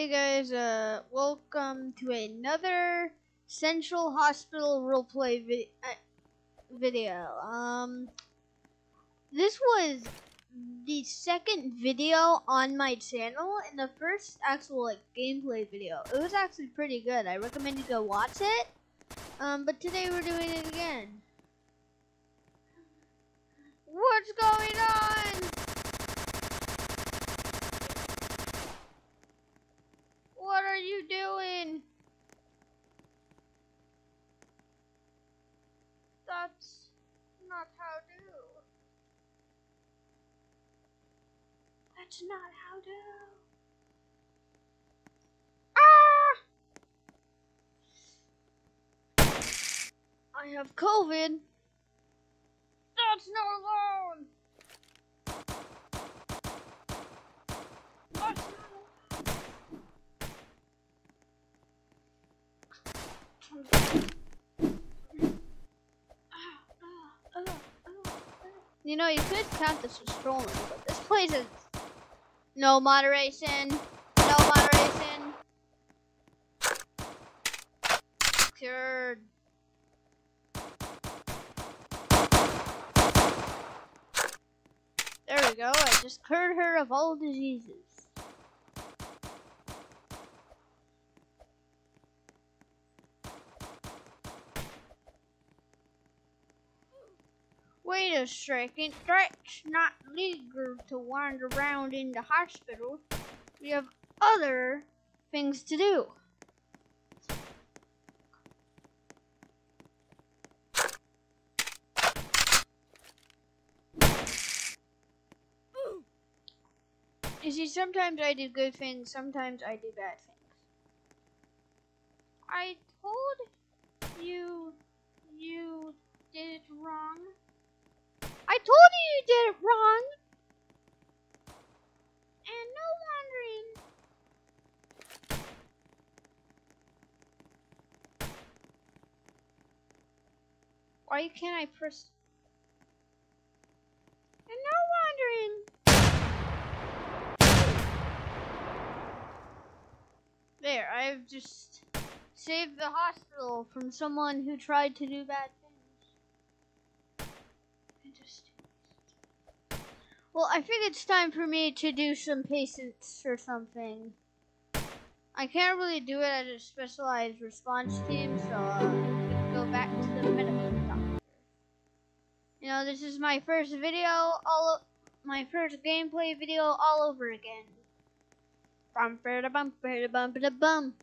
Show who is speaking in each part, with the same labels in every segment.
Speaker 1: Hey guys, uh, welcome to another Central Hospital roleplay vi- uh, video. Um, this was the second video on my channel and the first actual like gameplay video. It was actually pretty good. I recommend you go watch it. Um, but today we're doing it again. What's going on? What are you doing? That's not how do. That's not how do. Ah! I have COVID. That's no loan. You know, you could count this as trolling, but this place is no moderation, no moderation. Cured. There we go. I just cured her of all diseases. Wait a second, that's not legal to wander around in the hospital. We have other things to do. You see, sometimes I do good things, sometimes I do bad things. I told you you did it wrong. I told you you did it wrong. And no wondering. Why can't I press? And no wondering. There, I've just saved the hospital from someone who tried to do bad. Interesting. Well, I think it's time for me to do some patients or something. I can't really do it as a specialized response team, so uh, I can go back to the medical doctor. You know, this is my first video, all my first gameplay video all over again. Bum ba da bum da bum da bum.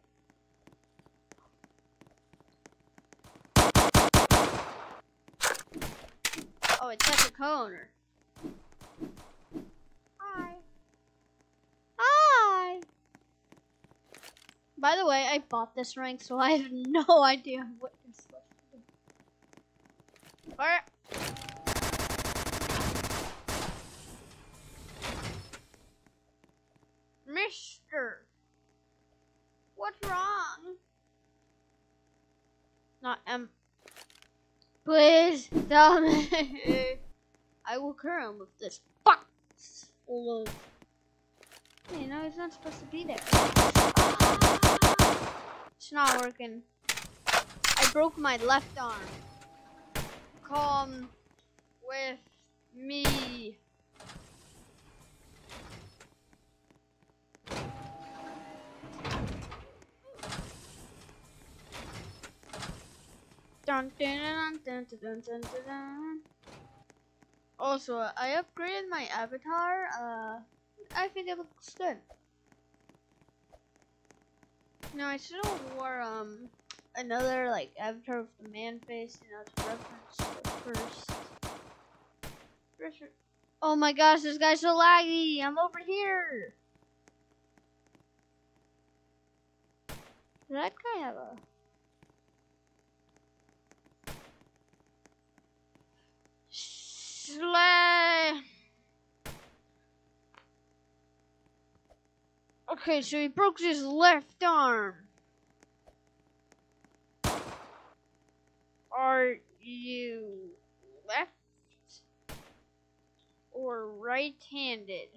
Speaker 1: Oh, it's at the corner. Hi. Hi. By the way, I bought this rank, so I have no idea what you're supposed to do. Alright. Mister. What's wrong? Not um. Please tell me. I will cure him with this box of. Hey, no, he's not supposed to be there. It's not working. I broke my left arm. Come with me. Also, I upgraded my avatar. Uh, I think it looks good. No, I should have wore um another like avatar with the man face, you know, to reference first. first oh my gosh, this guy's so laggy! I'm over here. Did that guy have a? Okay, so he broke his left arm. Are you left or right-handed?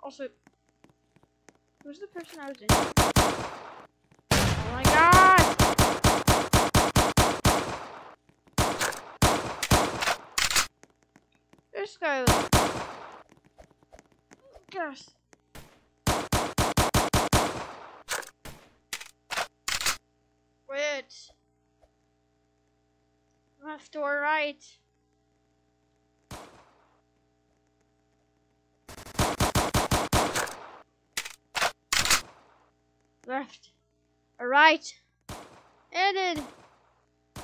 Speaker 1: Also, who's the person I was in? Oh my god! This guy. Gosh. Left or right? Left. Or right. Handed.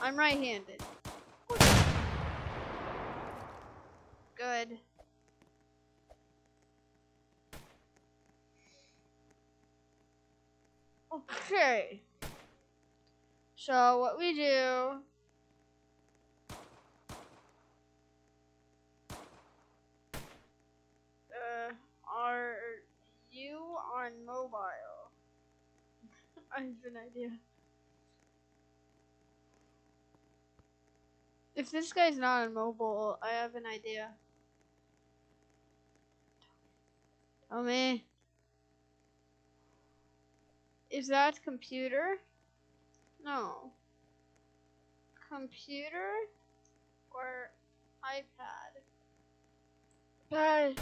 Speaker 1: I'm right-handed. Good. Okay. So what we do uh, are you on mobile? I have an idea. If this guy's not on mobile, I have an idea. Tell me. Is that computer? No. Computer or iPad? Bye.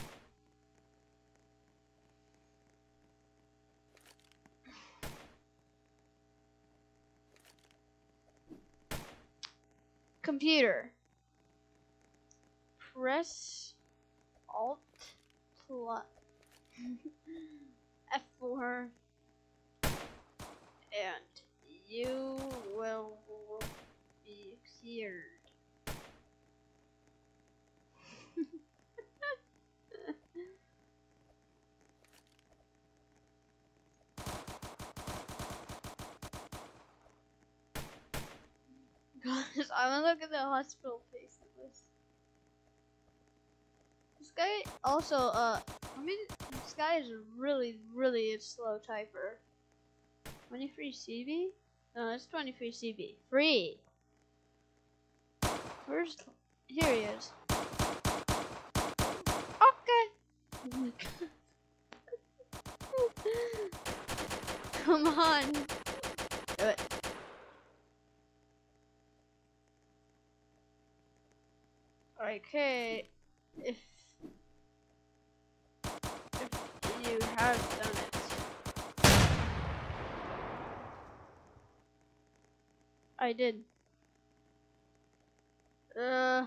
Speaker 1: Computer. Press Alt plus F4 and you will be cleared. Gosh, I want to look at the hospital patient list. This guy also, uh, I mean, this guy is really, really a slow typer. 23 CB? No, it's 23 CB. Free! Where's... Here he is. Okay! Come on! Do it. Okay, if if you have done it. I did. Uh.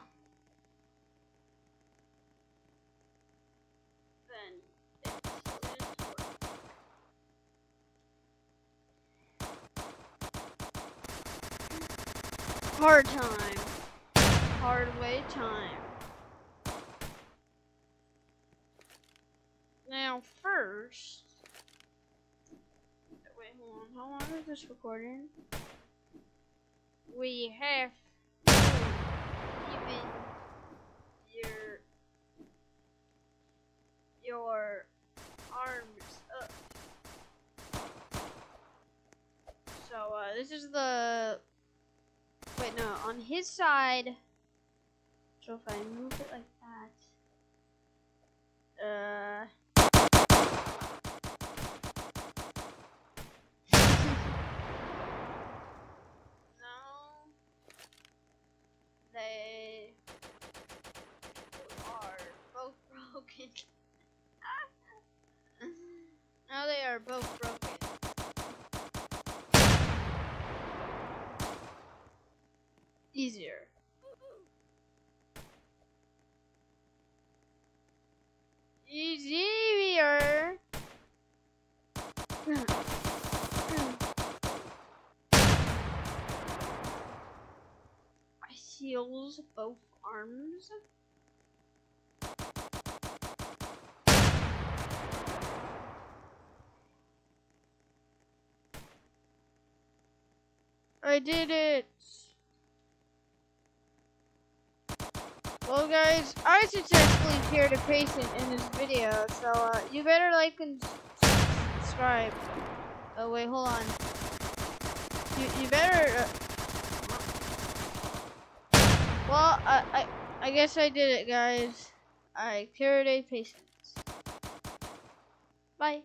Speaker 1: Then it is working. Hard time. Hard way time. Now first. Wait, hold on. How long is this recording? We have to even your your arms up. So uh, this is the wait no on his side. So if I move it like that, uh. Are both broken. Easier. Easier. I heals both arms. I did it. Well, guys, I successfully cured a patient in this video, so uh, you better like and subscribe. Oh wait, hold on. You you better. Uh... Well, I I I guess I did it, guys. I cured a patient. Bye.